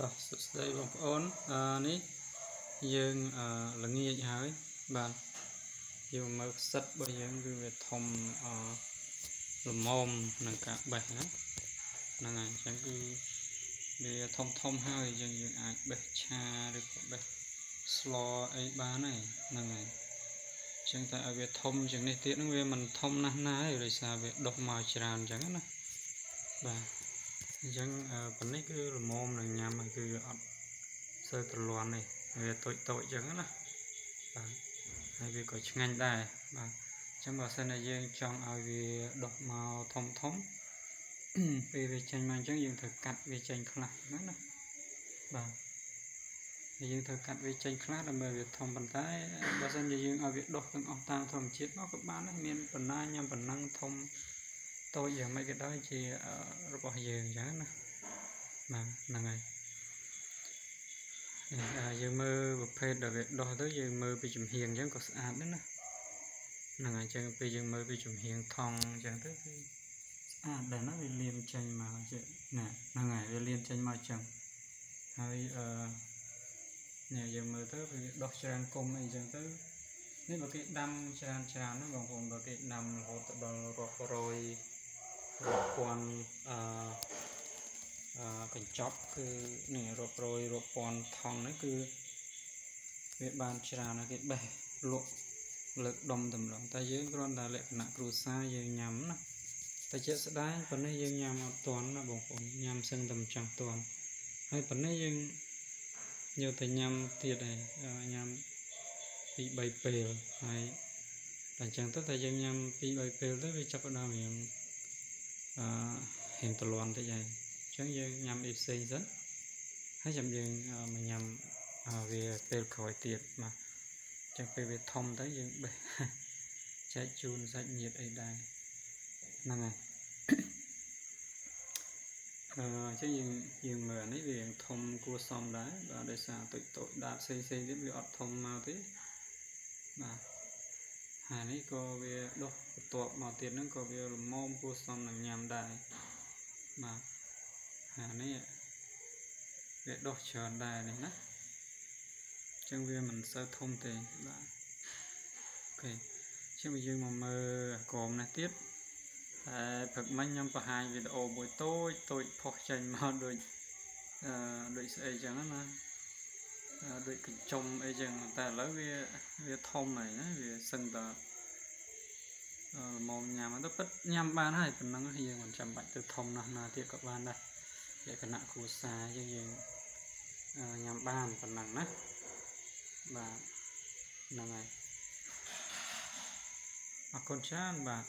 តោះសួស្តីបងប្អូនអឺនេះយើងអឺល្ងាចហើយបាទយើងមើលខ្សិតរបស់យើងគឺវាធំអឺល្មមនឹងការបេះណាហ្នឹងហើយអញ្ចឹងគឺវាធំធំហើយយើងយើងអាចបេះឆាឬក៏បេះស្លអីបានហើយហ្នឹងហើយអញ្ចឹងតែឲ្យវាធំជាងនេះទៀតហ្នឹងវាមិនធំណាស់ណាទេដោយសារវាដុះមកច្រើនអញ្ចឹងណាបាទ អញ្ចឹងប៉ុណ្នេះគឺល្មមនឹងញ៉ាំគឺអត់សូវទ្រលាន់នេះវាតូចតូចអញ្ចឹងណាបាទហើយវាក៏ឆ្ងាញ់ដែរបាទអញ្ចឹងបើសិនតែយើងចង់ឲ្យវាដុះមកធំធំពេលវាចេញមកអញ្ចឹងយើងត្រូវកាត់វាចេញខ្លះណាណាបាទហើយយើងត្រូវកាត់វាចេញខ្លះដើម្បីវាធំប៉ុន្តែបើសិនជាយើងឲ្យវាដុះទាំងអស់តាមធម្មជាតិមកក៏បានដែរមានបណ្ណាញ៉ាំប៉ុណ្ណឹងធំ តូចយ៉ាងម៉េចក៏ដោយជារបស់យើងអញ្ចឹងណាបាទហ្នឹងហើយយើងមើលប្រភេទដែលវាដោះទៅយើងមើលពីចំហៀងអញ្ចឹងក៏ស្អាតដែរណាហ្នឹងហើយអញ្ចឹងពេលយើងមើលពីចំហៀងថងអញ្ចឹងទៅគឺស្អាតដែរណាវាលាមចេញមកអញ្ចឹងណាហ្នឹងហើយវាលាមចេញមកអញ្ចឹងហើយអឺនេះយើងមើលទៅវាដោះច្រើនគុំអីអញ្ចឹងទៅនេះបើគេដាំច្រើនច្រើនណាបងប្អូនបើគេដាំរហូតដល់រាប់រយ រាប់ពាន់អឺកញ្ចប់គឺនេះរាប់រយរាប់ពាន់ថងនេះគឺវាបានច្រើនគេបេះលក់លើកដុំតម្រង់តែយើងគ្រាន់តែលក្ខណៈគ្រួសារយើងញ៉ាំណាតែជាក់ស្ដែងប៉ុណ្នេះយើងញ៉ាំអត់ទាន់ណាបងប្អូនញ៉ាំសឹងតែមិនចង់ទាន់ហើយប៉ុណ្នេះយើងយកទៅញ៉ាំទៀតហើយញ៉ាំពី3ពេលហើយតែអញ្ចឹងទៅតែយើងញ៉ាំពី3ពេលទៅវាចាប់ផ្ដើមរៀង អឺរៀងទលាន់តិចហើយអញ្ចឹងយើងញ៉ាំអីផ្សេងសិនហើយចាំយើងមកញ៉ាំវាពេលក្រោយទៀតបាទអញ្ចឹងពេលវាធំទៅយើងបេះចែកជូនសាច់ញាតិអីដែរហ្នឹងហើយអឺអញ្ចឹងយើងយើងមើលអានេះវាធំគួរសមដែរបាទដោយសារតូចតូចដាតផ្សេងផ្សេងទៀតវាអត់ធំមកទេបាទ ហើយនេះក៏វាដុះបន្ទាប់មកទៀតហ្នឹងក៏វាល្មមគួរសមនឹងញ៉ាំដែរបាទហើយនេះវាដុះច្រើនដែរនេះណាអញ្ចឹងវាមិនសូវធំទេបាទអូខេជាងយើងមកមើលក្រមនេះទៀតហើយព្រឹកមិញខ្ញុំបង្ហាញវីដេអូមួយតូចតូចផុសចេញមកដូចអឺដូចស្អីចឹងណា ដូចកញ្ចុំអីចឹងតែឥឡូវវាវាធំហើយណាវាសឹងតែមកញ៉ាំទៅពិតញ៉ាំបានហើយប៉ុណ្ណឹងយើងមិនចាំបាច់ទៅធំណាស់ណាទៀតក៏បានដែរលក្ខណៈគ្រួសារយើងយើងញ៉ាំបានប៉ុណ្ណឹងណាបាទហ្នឹងហើយអរគុណច្រើនបាទ